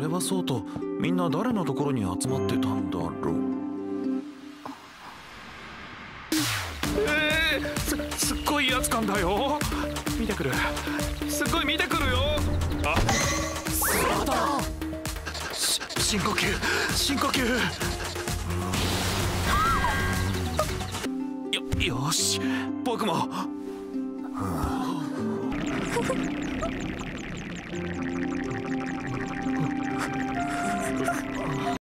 れはそうとみんな誰のところに集まってたんだろう。えー、すすっごいやつ感だよ。見てくる。すっごい見てくるよ。あそうだ深呼吸。深呼吸。よよし。僕も。